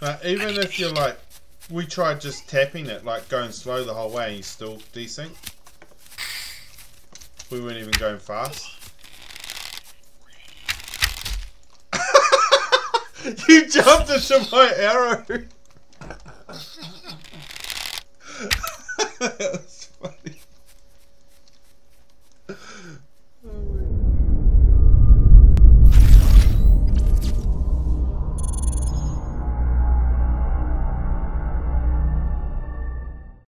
But even if you're like, we tried just tapping it, like going slow the whole way, and you still desync. We weren't even going fast. you jumped into my arrow.